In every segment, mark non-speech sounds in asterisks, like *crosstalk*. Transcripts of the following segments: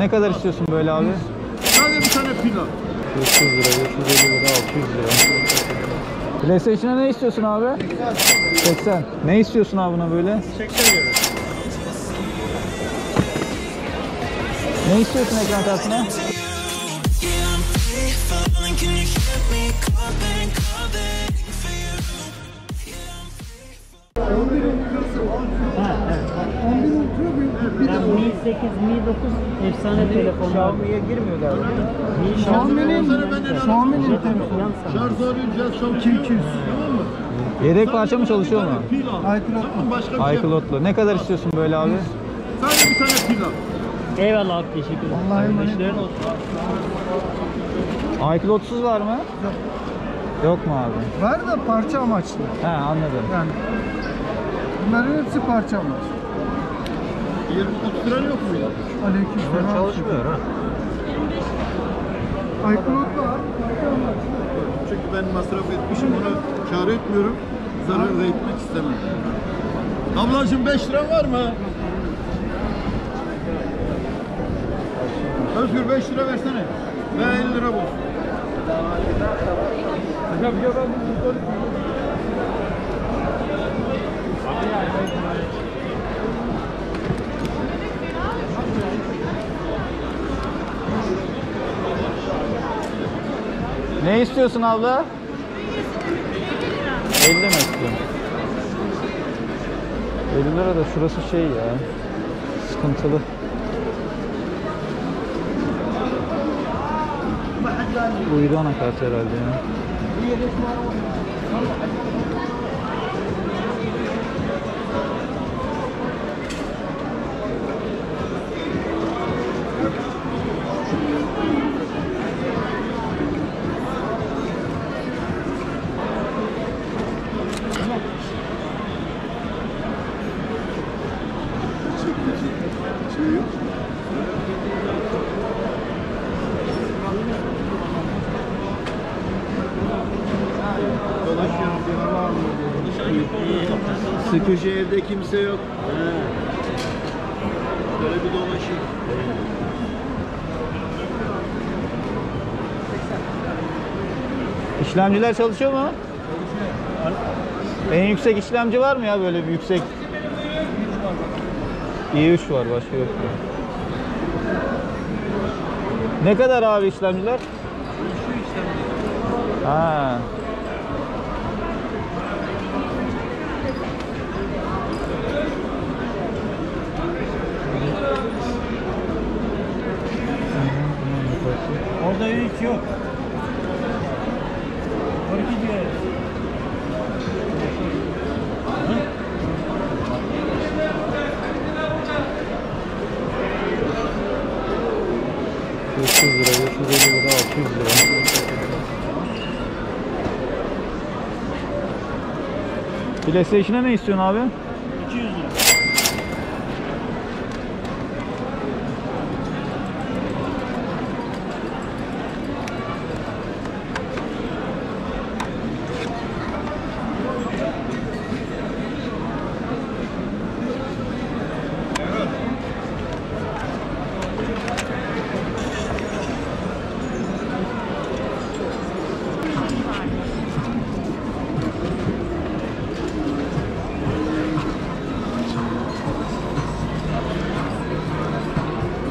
Ne kadar istiyorsun böyle abi? Sadece bir tane al. 500 lira, 550 lira, 600 lira. PlayStation'a ne istiyorsun abi? 80. Ne istiyorsun abi buna böyle? 80 lira. Ne istiyorsun ekran kartına? For you? Yani Mi 8, Mi 9 efsane telefonlar. Xiaomi'ye girmiyor galiba. Mi Xiaomi'nin Xiaomi'nin Yan Şarj arayacağız, çalışıyor. 200. Tamam mı? Yedek parça mı çalışıyor mu? Bir şey. iCloud'lu. Ne kadar istiyorsun böyle abi? Sadece bir tane pil al. Eyvallah abi teşekkür ederim. Allah'a emanet olsun. iCloud'suz var mı? Yok mu abi? Var da parça amaçlı. He anladım. Yani bunların hepsi parça amaçlı. 20 30 lira yok mu ya? Aleykümselam. Çalışmıyor ha. iCloud var. Çünkü ben masraf etmişim onu kar etmiyorum. Zarar da etmek istemem. Ablacığım 5 lira var mı? Özgür 5 lira versene. Ve 50 lira bul. Ne istiyorsun abla? 50 mi istiyorsun? 50 lira da şurası şey ya. Sıkıntılı. Uydu anakart herhalde ya. Sıkıcı evde kimse yok. Böyle bir dolaşayım. İşlemciler çalışıyor mu? En yüksek işlemci var mı ya böyle bir yüksek? i3 var başka yok. Ne kadar abi işlemciler? Ha. Orada hiç yok. 12 diyor. ...500 lira, 550 lira, 600 lira. PlayStation'a ne istiyorsun abi?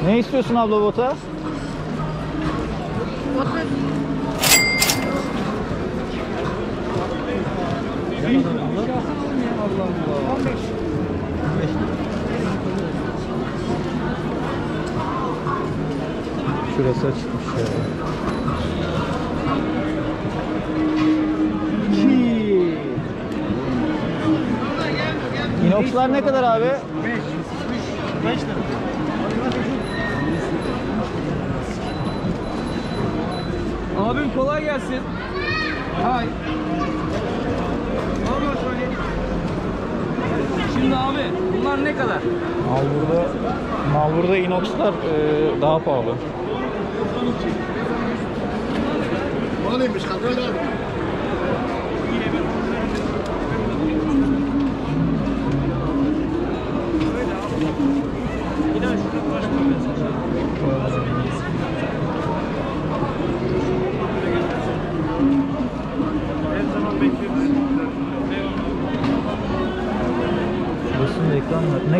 Ne istiyorsun abla bota? Şurası açıkmış ya. Ki. İnoxlar ne kadar abi? 5 lira. Abim kolay gelsin. Hay. Şimdi abi bunlar ne kadar? Malbur'da, Malbur'da inoxlar e, daha pahalı. O neymiş Kadir abi?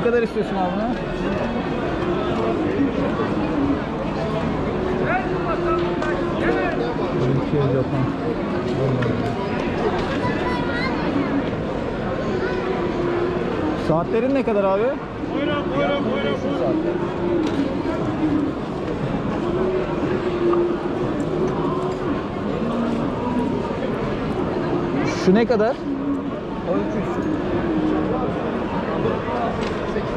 Kadar istiyorsun abi? Türkiye, Japon. Saatlerin ne kadar abi? Buyurun buyurun buyurun. Şu ne kadar?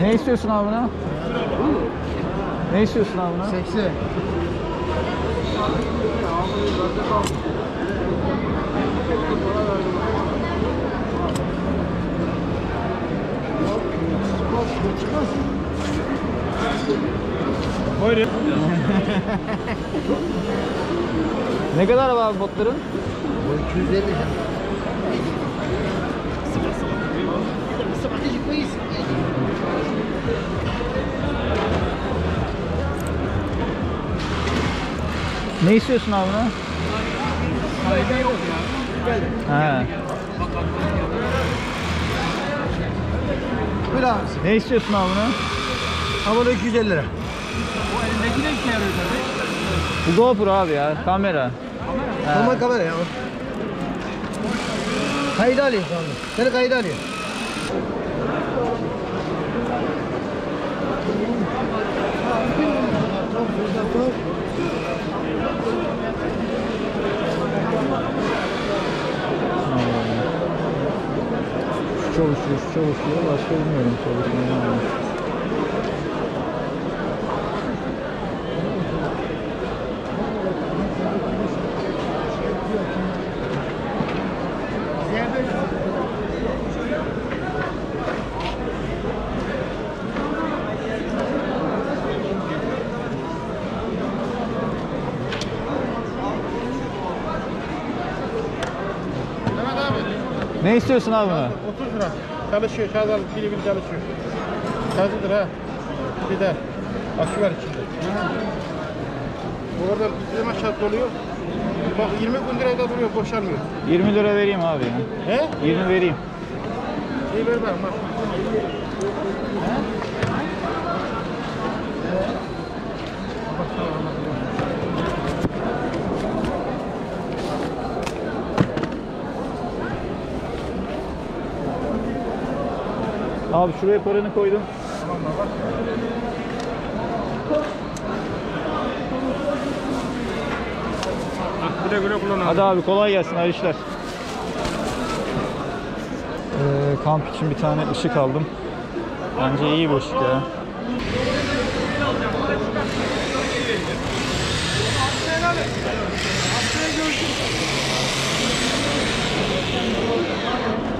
Ne istiyorsun abi buna? Ne istiyorsun abi buna? 80. Buyurun. *laughs* Ne kadar var abi botların? 250. Ne istiyorsun abi buna? He. Buyur abi. Ne istiyorsun abi buna? Havada 250 lira. Elindeki ne işe yarıyor tabii? Bu GoPro abi ya, kamera. He. Normal kamera ya. Kaydı alayım şu anda. Seni kaydı alayım. Şu çalışıyor, şu çalışıyor. Başka bilmiyorum çalışmayı. Mehmet abi. Ne istiyorsun abi buna? 30 lira. Çalışıyor. Şarj alıp pili pili çalışıyor. Şarjıdır ha. Bir de akü var içinde. Bu arada bizim aşağı doluyor. Bak 20 gün lirada duruyor. Boşalmıyor. 20 lira vereyim abi ya. He? 20 vereyim. İyi ver bak. Abi şuraya paranı koydum. Güle güle kullan abi. Hadi abi kolay gelsin hayırlı işler. Ee, kamp için bir tane ışık aldım. Bence iyi bu ışık ya.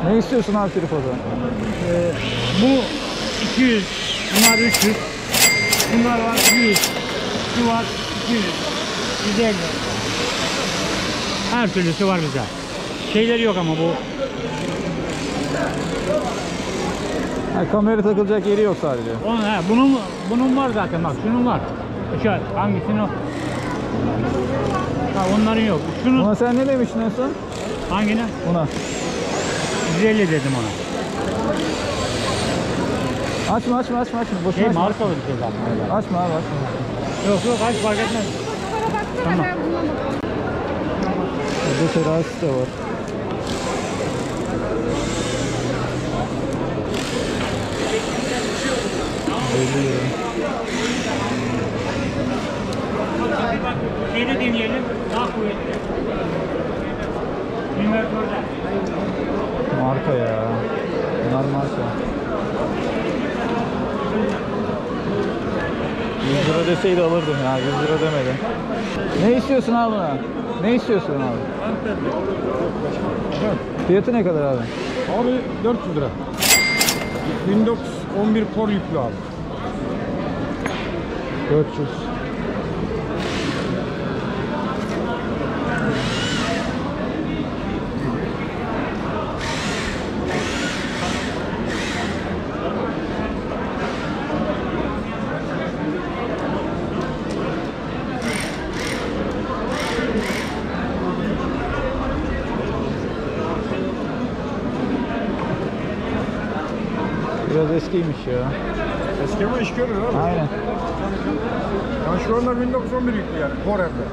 Ne istiyorsun abi tripoda? Bu 200, bunlar 300, bunlar var 100, şu var 200, 150. Her türlüsü var bizde. Şeyleri yok ama bu Ha, kamera takılacak yeri yok sadece. onun, he, bunun bunun var zaten bak şunun var. Şu hangisinin o? Ha onların yok. Şunun Buna sen ne demiştin en son? hangine? Buna. 150 dedim ona. Açma açma açma açma. Boşuna Şey açma. markalı bir şey zaten. Açma abi açma. Yok yok aç fark etmez. Tamam. Burada terazisi de var. Elli lira. Şeyde deneyelim. Daha kuvvetli. Marka ya. Bunlar marka. 100 lira deseydi alırdım ya 100 lira demedi. Ne istiyorsun abi buna? Ne istiyorsun abi? Fiyatı ne kadar abi? Abi 400 lira. 1911 kor yüklü abi. 400. Biraz eskiymiş ya. Eski ama iş görür abi. Aynen. Yani şu anda 1911 yüklü yani. Kor hem de.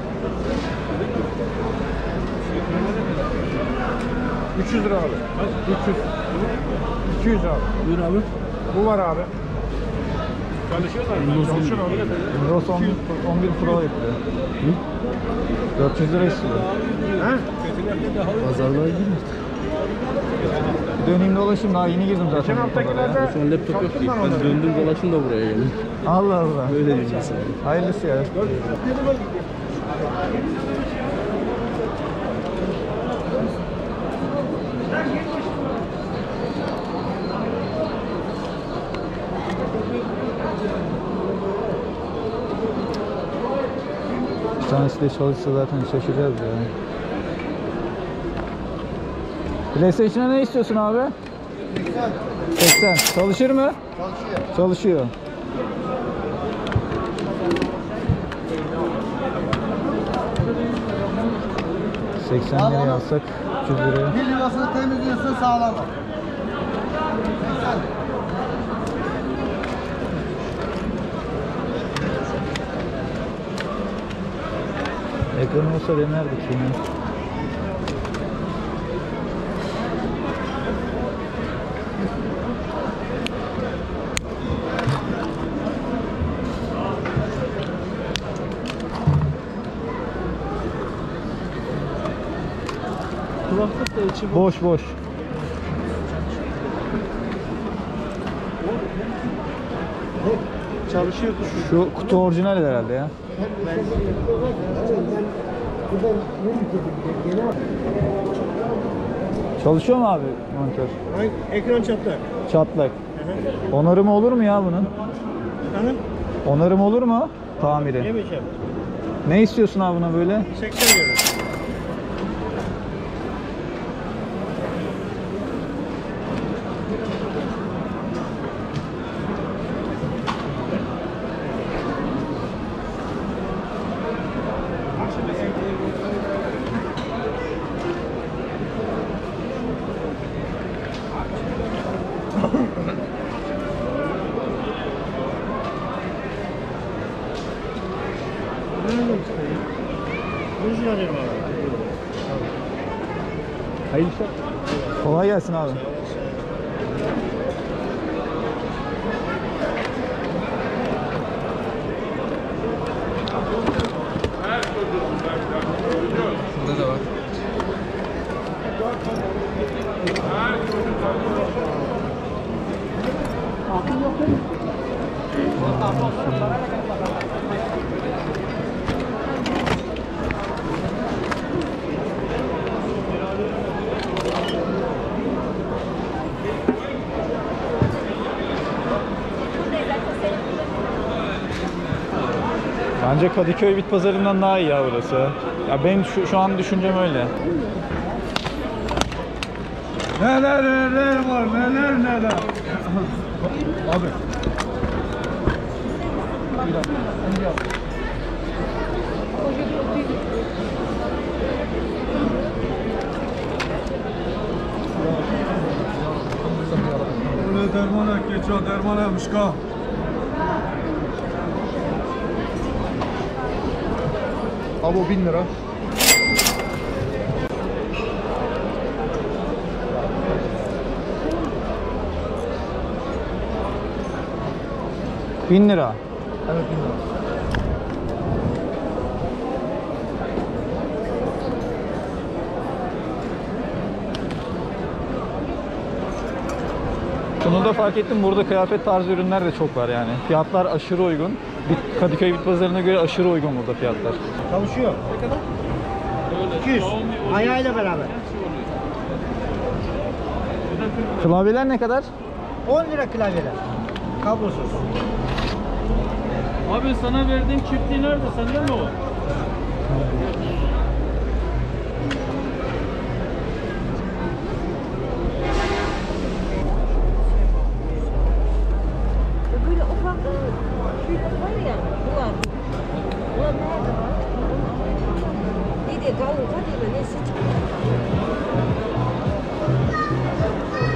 300 lira abi. 300. 200 abi. Buyur abi. Bu var abi. Çalışıyorlar mı? Çalışıyor abi. Windows 11, 11 Pro yapıyor. 400 lira istiyor. He? Pazarlığa girmiş. Döneyim dolaşayım daha yeni girdim zaten. Geçen haftakilerde Son laptop yok ki. ben döndüm dolaştım da buraya geldim. Allah Allah. Öyle diyeceğim sana. Hayırlısı ya. De çalışsa zaten şaşıracağız ya. PlayStation'a ne istiyorsun abi? 80. Çalışır mı? Çalışıyor. Çalışıyor. ...80 liraya alsak 300 liraya. Bir lirasını temizliyorsun sağlam. Ekran olsa denerdik yine. Kulaklık da içi Boş boş. çalışıyor. Şu kutu orijinal herhalde ya. Çalışıyor mu abi monitör? Ekran çatlak. Çatlak. Onarımı olur mu ya bunun? Efendim? Onarım olur mu? Tamiri. Yemeyeceğim. Ne istiyorsun abi buna böyle? 80 lira. Hayırlı işler. Kolay gelsin abi. Burada da var. Bence Kadıköy Bit Pazarı'ndan daha iyi ya burası. Ya benim şu, şu an düşüncem öyle. Neler neler var neler neler. Abi. Öyle derman ek geçiyor derman ekmiş ka. Abi o 1000 lira. Bin lira. Evet 1000 lira. Şunu da fark ettim burada kıyafet tarzı ürünler de çok var yani. Fiyatlar aşırı uygun. Bit- Kadıköy bit pazarına göre aşırı uygun burada fiyatlar. Çalışıyor. Ne kadar? 200. Ayağıyla beraber. Klavyeler ne kadar? 10 lira klavyeler. Kablosuz. Abi sana verdiğim çiftliği nerede? Sende mi o? Böyle ufak büyük var ya, bular. Bular nerede var? Gavuta diye mi? Neyse.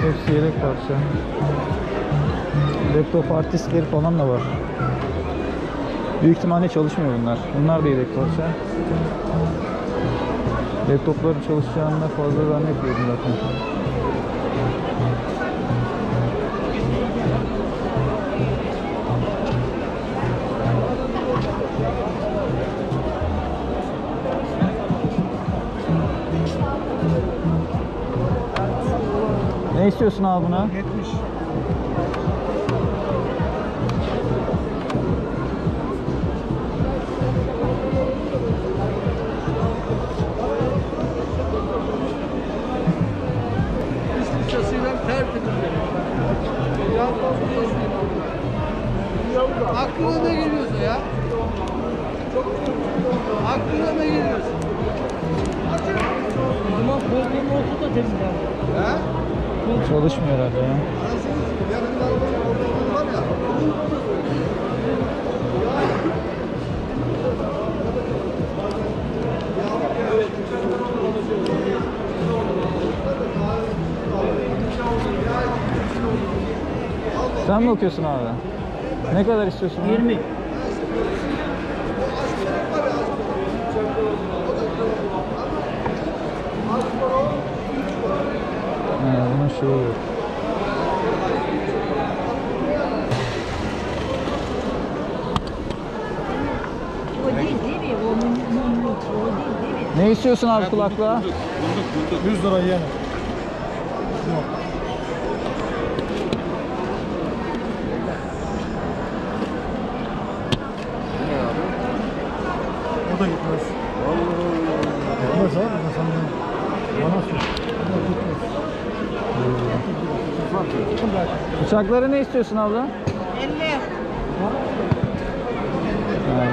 Hepsi yedek parça. Laptop artistleri falan da var. Büyük ihtimalle çalışmıyor bunlar. Bunlar da yedek parça. Laptopların çalışacağını fazla zannetmiyorum zaten. Ne istiyorsun abi buna? Çalışmıyor herhalde ya. Sen mi okuyorsun abi? Ne kadar istiyorsun? abi? 20. He, bunun şeyi yok. O değil değil mi? O mumluk. O değil değil mi? Ne istiyorsun abi kulaklığa? 100 lira yani. O da gitmez. Gitmez abi. Ben sana bana sor. Ama gitmez. Bıçakları ne istiyorsun abla? 50. Ha,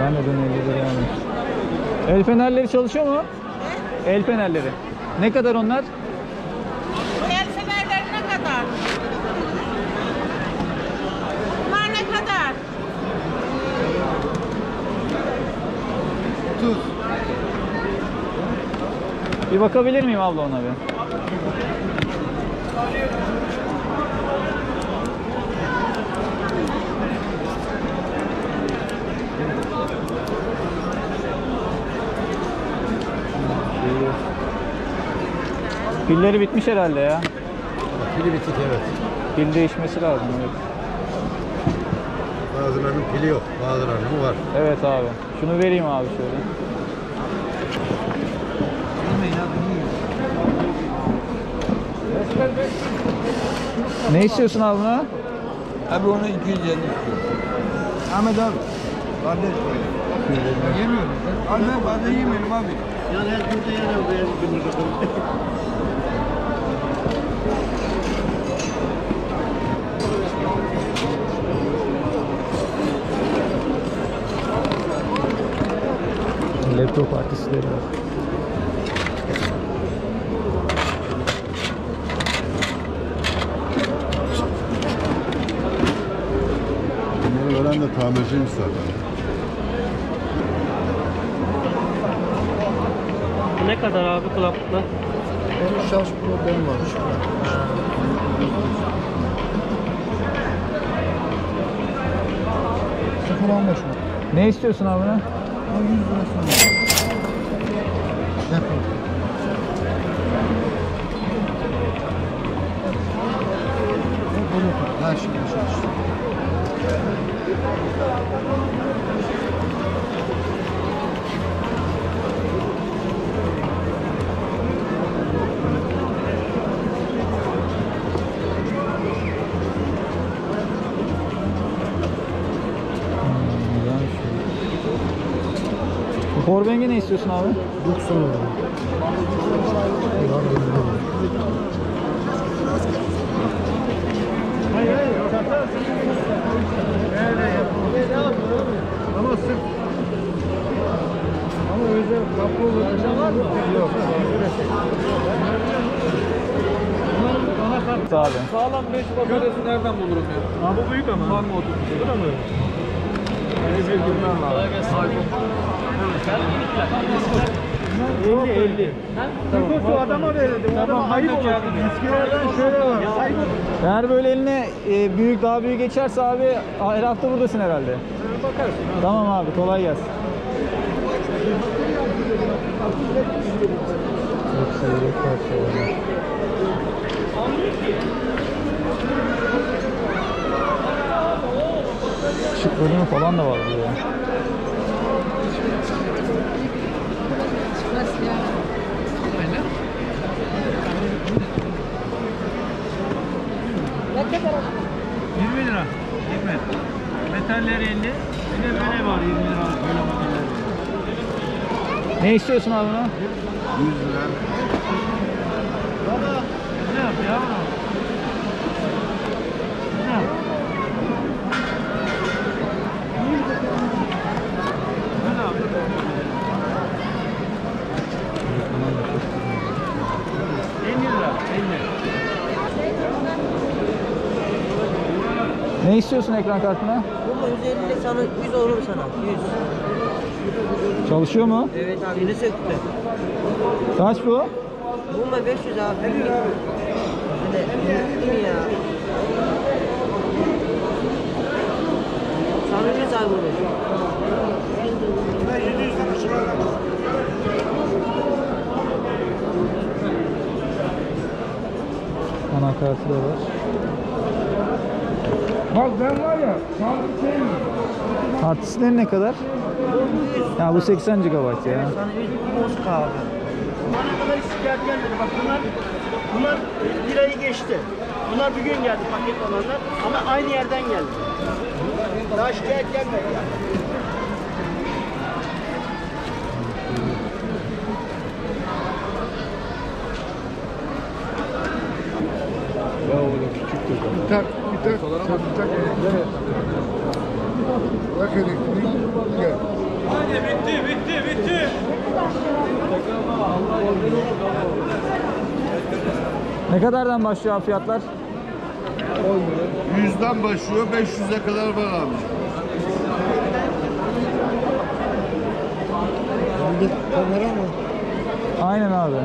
ben de dün 50 liraya almış. El fenerleri çalışıyor mu? El fenerleri. Ne kadar onlar? Bu el fenerleri ne kadar? Bunlar ne kadar? Tuz. Bir bakabilir miyim abla ona bir? Pilleri bitmiş herhalde ya. Pili bitik evet. Pil değişmesi lazım. Evet, Bazılarının pili yok. Bazılarının var. evet abi. Şunu vereyim abi şöyle. Ne istiyorsun abi buna? Abi onu 250 istiyor. Ahmet abi. Kardeş. Yemiyorum. Abi ben yemiyorum abi. Yani her gün de yer aldı. Laptop artistleri var. Bunları veren de tamirciymiş zaten. Ne kadar abi kulaklıklar? Benim şarj problemi var. Sıfır beş mi? Ne istiyorsun abi buna? O 100 lirasını. Yapın. Powerbank'e ne istiyorsun abi? 90 lira. Ama sırf ama özel? Yok. Abi. Sağlam 5 bataryası nereden bulurum ya? Ha bu büyük ama. Var mı 30 Bu da mı? Ezgi girmem lazım. 50 50. Tamam. Bu adama verildi. O adama ayıp olur. Eskilerden şöyle var. Eğer böyle eline e, büyük daha büyük geçerse abi her hafta buradasın herhalde. Bakarsın. Tamam abi kolay gelsin. Işık bölümü falan da var burada. 20 lira. 20. Metaller 50. Bir de böyle var 20 lira. Böyle modeller. Ne istiyorsun abi buna? 100 lira. Ne yap ya? Ne yap? Ne yap? 50 lira. 50. Ne istiyorsun ekran kartına? Bu 150 sana 100 olur sana. 100. Çalışıyor mu? Evet abi yeni söktü. Kaç bu? Bununla 500 abi. Değil mi ya? Sana 100 abi bunu. Anakartı da var. Bak ben var ya. Sağlık şey mi? Artistlerin ne kadar? Ya bu 80 GB ya. Sana 100 Moska abi. Bana kadar şikayet gelmedi. Bak bunlar, bunlar bir ayı geçti. Bunlar bugün geldi paket olanlar ama aynı yerden geldi. Daha şikayet gelmedi. Bir tak, bir tak. Sen bir tak. Nereye Bak elektriği. Gel. Ne kadardan başlıyor fiyatlar? 100'den başlıyor 500'e kadar var abi. Bir kamera mı? Aynen abi.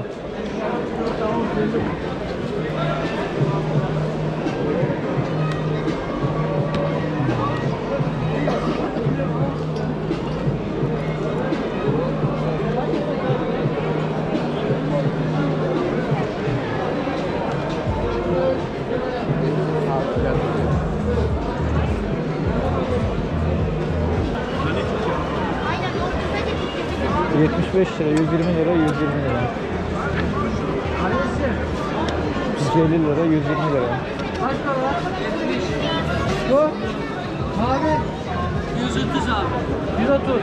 65 lira, 120 lira, 120 lira. 150 lira, 120 lira. Kaç para? Bu? Abi. 130 abi. 130.